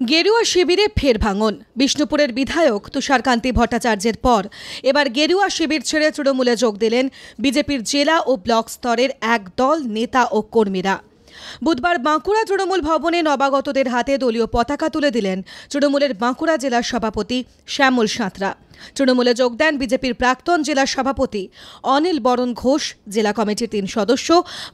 গেরুয়া শিবিরে ফের ভাঙন। বিষ্ণুপুরের বিধায়ক তুষারকান্তি ভট্টাচার্যের পর এবার গেরুয়া শিবির ছেড়ে তৃণমূলে যোগ দিলেন বিজেপির জেলা ও ব্লক স্তরের এক দল নেতা ও কর্মীরা। বুধবার বাঁকুড়া তৃণমূল ভবনে নবাগতদের হাতে দলীয় পতাকা তুলে দিলেন তৃণমূলের বাঁকুড়া জেলার সভাপতি শ্যামল সাঁতরা। তৃণমূলে যোগ দেন বিজেপির প্রাক্তন জেলা সভাপতি অনিল বরণ ঘোষ, জেলা কমিটির তিন সদস্য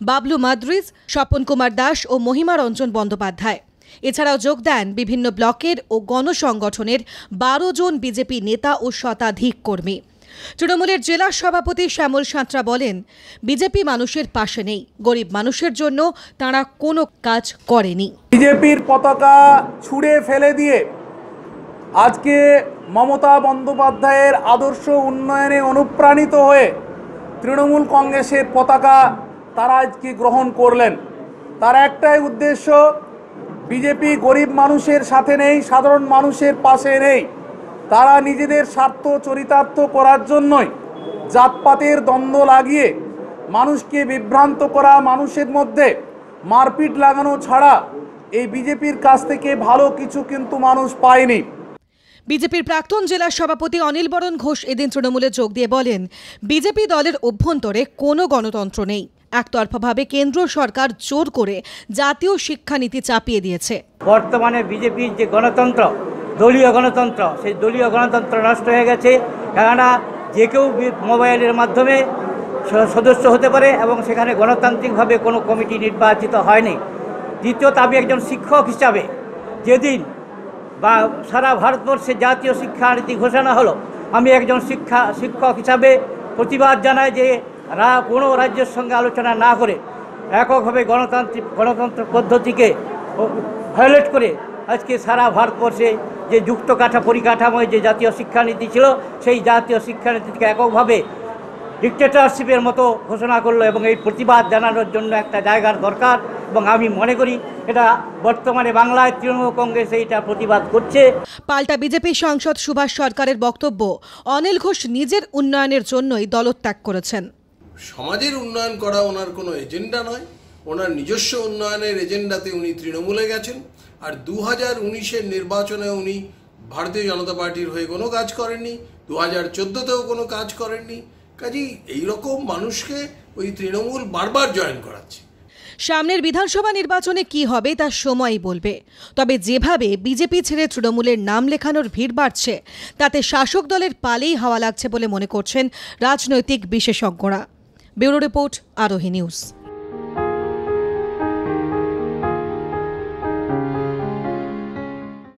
বাবলু মাদ্রিজ, স্বপন কুমার দাস ও মহিমা রঞ্জন বন্দ্যোপাধ্যায়। এছাড়াও যোগ দেন বিভিন্ন ব্লকের ও গণসংগঠনের বারো জন বিজেপি নেতা ও শতাধিক কর্মী। তৃণমূলের জেলা সভাপতি শ্যামল সাঁতরা বলেন, বিজেপি মানুষের পাশে নেই, গরিব মানুষের জন্য তারা কোনো কাজ করেনি। বিজেপির পতাকা ছুঁড়ে ফেলে দিয়ে আজকে মমতা বন্দ্যোপাধ্যায়ের আদর্শ উন্নয়নে অনুপ্রাণিত হয়ে তৃণমূল কংগ্রেসের পতাকা তারা আজকে গ্রহণ করলেন। তার একটাই উদ্দেশ্য বিজেপি গরিব মানুষের সাথে নেই, সাধারণ মানুষের পাশে নেই। তারা নিজেদের স্বার্থ চরিতার্থ করার জন্যই জাতপাতের দ্বন্দ্ব লাগিয়ে মানুষকে বিভ্রান্ত করা, মানুষের মধ্যে মারপিট লাগানো ছাড়া এই বিজেপির কাছ থেকে ভালো কিছু কিন্তু মানুষ পায়নি। বিজেপির প্রাক্তন জেলা সভাপতি অনিল বরণ ঘোষ এদিন তৃণমূলে যোগ দিয়ে বলেন, বিজেপি দলের অভ্যন্তরে কোনো গণতন্ত্র নেই। একতরফাভাবে কেন্দ্র সরকার জোর করে জাতীয় শিক্ষানীতি চাপিয়ে দিয়েছে। বর্তমানে বিজেপির যে গণতন্ত্র, দলীয় গণতন্ত্র, সেই দলীয় গণতন্ত্র নষ্ট হয়ে গেছে। কেননা যে কেউ মোবাইলের মাধ্যমে সদস্য হতে পারে এবং সেখানে গণতান্ত্রিকভাবে কোনো কমিটি নির্বাচিত হয়নি। দ্বিতীয়ত আমি একজন শিক্ষক হিসাবে, যেদিন বা সারা ভারতবর্ষে জাতীয় শিক্ষানীতি ঘোষণা হলো, আমি একজন শিক্ষা, শিক্ষক হিসাবে প্রতিবাদ জানাই যে রা কোনো রাজ্যের সঙ্গে আলোচনা না করে এককভাবে গণতান্ত্রিক গণতন্ত্র পদ্ধতিকে ভায়োলেট করে আজকে সারা ভারতবর্ষে যে যুক্ত কাঠা পরিকাঠামোয় যে জাতীয় শিক্ষানীতি ছিল, সেই জাতীয় শিক্ষানীতিকে এককভাবে ডিক্টেটরশিপের মতো ঘোষণা করল এবং এই প্রতিবাদ জানানোর জন্য একটা জায়গার দরকার এবং আমি মনে করি এটা বর্তমানে বাংলায় তৃণমূল কংগ্রেস এইটা প্রতিবাদ করছে। পাল্টা বিজেপি সাংসদ সুভাষ সরকারের বক্তব্য, অনিল ঘোষ নিজের উন্নয়নের জন্যই দলত্যাগ করেছেন। সমাজের উন্নয়ন করা ওনার কোনো এজেন্ডা নয়। ওনার নিজস্ব উন্নয়নের এজেন্ডাতে উনি তৃণমূলে গেছেন। আর দু হাজার উনিশের নির্বাচনে উনি ভারতীয় জনতা পার্টির হয়ে কোনো কাজ করেননি। দু হাজার চোদ্দোতেও কোনো কাজ করেননি। কাজেই এইরকম মানুষকে ওই তৃণমূল বারবার জয়েন করাচ্ছে। সামনের বিধানসভা নির্বাচনে কি হবে তা সময়ই বলবে। তবে যেভাবে বিজেপি ছেড়ে তৃণমূলের নাম লেখানোর ভিড় বাড়ছে, তাতে শাসক দলের পালেই হাওয়া লাগছে বলে মনে করছেন রাজনৈতিক বিশেষজ্ঞরা। Bureau report Arohi news.